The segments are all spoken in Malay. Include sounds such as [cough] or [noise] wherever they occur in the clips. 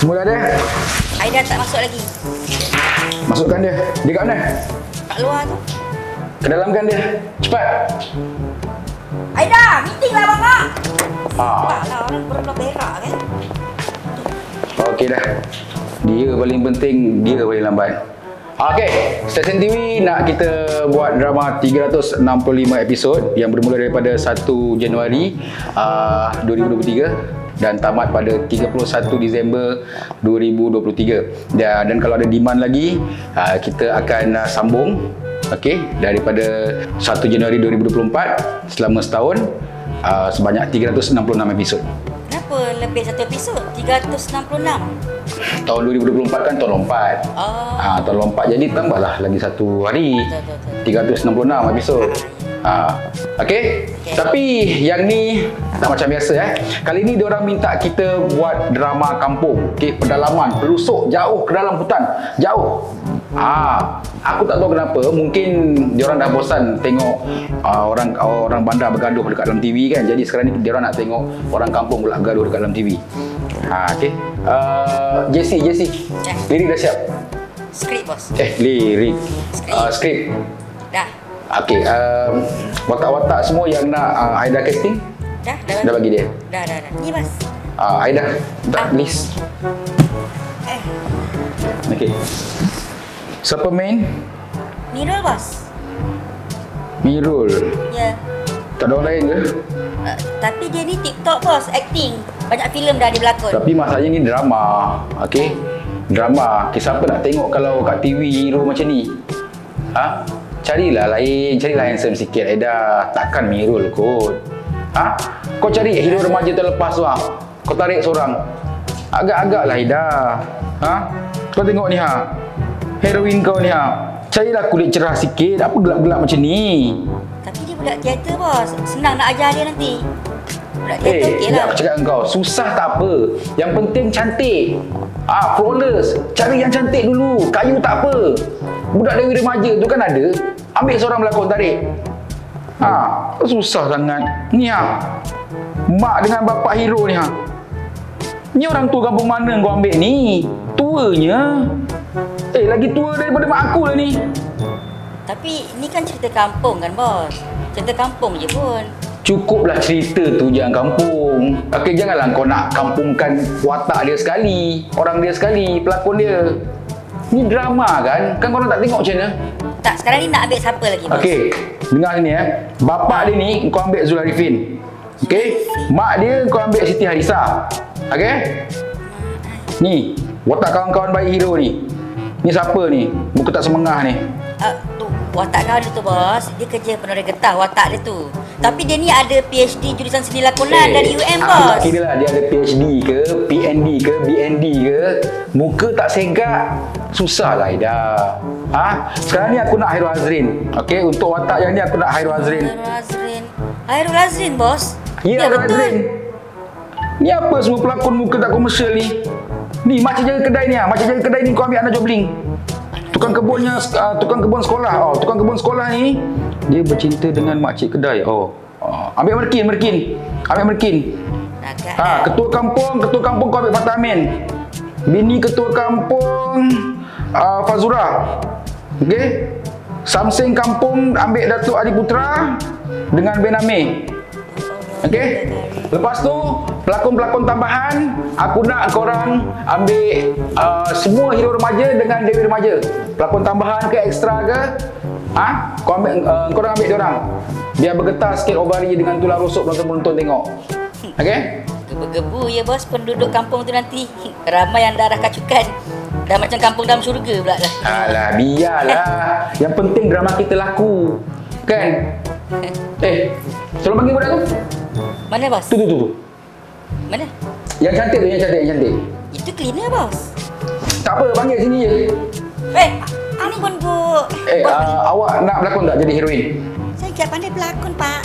Dah ada? Aida tak masuk lagi. Masukkan dia. Dia kat mana? Kat luar tu. Ke dalamkan dia. Cepat. Aida, meeting lah bang Mak. Ah. Lah, orang berat berak kan. Okey dah. Dia paling penting, dia paling lambat. Okey, Stesen TV nak kita buat drama 365 episod yang bermula daripada 1 Januari uh, 2023 dan tamat pada 31 Disember 2023. Dan, dan kalau ada demand lagi, uh, kita akan uh, sambung okey daripada 1 Januari 2024 selama setahun uh, sebanyak 366 episod. Kenapa lebih satu episod? 366. Tahun 2024 kan tahun lompat. Oh. Ah, tahun lompat jadi tambahlah lagi satu hari. Betul, betul, 366 episod. Ah, okey. Tapi yang ni tak macam biasa eh. Kali ni diorang minta kita buat drama kampung. Okey, pedalaman, pelusuk jauh ke dalam hutan. Jauh. Ah, aku tak tahu kenapa. Mungkin diorang dah bosan tengok uh, orang orang bandar bergaduh dekat dalam TV kan. Jadi sekarang ni diorang nak tengok orang kampung pula bergaduh dekat dalam TV. Ha, okey. Uh, Jesse, Jesse. Ya. Lirik dah siap. Skrip bos. Eh, lirik. Skrip. Uh, skrip. Okey, um, watak-watak semua yang nak uh, Aida casting, Dah, dah. dah bagi dia. Dah, dah, dah. Ni bos. Uh, Aida, tak list. Eh, Okey. Siapa main? Nirul bos. Mirul. Ya. Tak ada orang lain ke? Uh, tapi dia ni TikTok bos, acting. Banyak filem dah dia berlakon. Tapi masalahnya ni drama. Okey. Drama. Okay, siapa nak tengok kalau kat TV hero macam ni? Ha? Carilah lain, carilah handsome sikit Aida. Takkan Mirul kot. Ha? Kau cari hero remaja terlepas tu ah. Kau tarik seorang. Agak-agak lah Aida. Ha? Kau tengok ni ha. Heroin kau ni ha. Carilah kulit cerah sikit. Apa gelap-gelap macam ni? Tapi dia budak teater bos. Senang nak ajar dia nanti. Eh, hey, lah. aku cakap kau, susah tak apa. Yang penting cantik. Ah, flawless. Cari yang cantik dulu. Kayu tak apa. Budak Dewi Remaja tu kan ada. Ambil seorang pelakon tarik. Ah, susah sangat. Ni ha. Mak dengan bapak hero ni ha. Ni orang tua kampung mana kau ambil ni? Tuanya. Eh, lagi tua daripada mak aku lah ni. Tapi ni kan cerita kampung kan bos. Cerita kampung je pun. Cukuplah cerita tu jangan kampung. Okey, janganlah kau nak kampungkan watak dia sekali, orang dia sekali, pelakon dia. Ni drama kan? Kan korang tak tengok macam mana? Tak, sekarang ni nak ambil siapa lagi? Okey, dengar sini eh. Bapak dia ni kau ambil Zul Arifin. Okey? Mak dia kau ambil Siti Harisa. Okey? Ni, watak kawan-kawan baik hero ni. Ni siapa ni? Muka tak semengah ni. Uh, tu, watak kau dia tu bos. Dia kerja penulis getah watak dia tu. Tapi dia ni ada PhD jurusan seni lakonan dari UM bos. tak kira lah dia ada PhD ke, PND ke, BND ke. Muka tak segak, susah lah Aida. Ha? Sekarang ni aku nak Hairul Azrin. Okey, untuk watak yang ni aku nak Hairul Azrin. Hairul Azrin. Hairul Azrin bos. Ya, Hairul Azrin. Ni apa semua pelakon muka tak komersial ni? Ni macam jaga kedai ni ah, macam jaga kedai ni kau ambil anak jobling. Tukang kebunnya uh, tukang kebun sekolah. Oh, tukang kebun sekolah ni dia bercinta dengan makcik kedai. Oh. Uh, ambil merkin, merkin. Ambil merkin. Agak Ha, ketua kampung, ketua kampung kau ambil Fatah Amin. Bini ketua kampung uh, Fazura. Okey? Samsing kampung ambil Datuk Adi Putra dengan Ben Amir. Okey? Lepas tu pelakon-pelakon tambahan aku nak korang ambil uh, semua hero remaja dengan Dewi remaja. Pelakon tambahan ke ekstra ke? Ha? Kau ambil uh, korang ambil dia orang. Biar bergetar sikit ovari dengan tulang rusuk penonton-penonton tengok. Okey? Gebu-gebu ya bos penduduk kampung tu nanti. Ramai yang darah kacukan. Dah macam kampung dalam syurga pula lah. Alah, biarlah. [laughs] Yang penting drama kita laku. Kan? Eh, tolong panggil budak tu. Mana bos? Tu, tu, tu. Mana? Yang cantik tu, yang cantik, yang cantik. Itu cleaner bos. Tak apa, panggil sini je. Eh, ani pun bu. Eh, Bos, uh, awak nak berlakon tak jadi heroin? Saya tak pandai pelakon pak.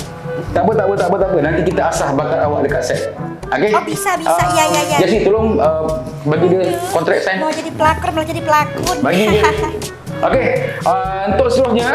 Tak apa, tak apa, tak apa, tak apa. Nanti kita asah bakat awak dekat set. Okey? Oh, bisa, bisa. Ya, ya, ya. Jessie, tolong uh, bagi dia kontrak sign. Mau jadi pelakon, mau jadi pelakon. Bagi dia. [laughs] Okey, uh, untuk seterusnya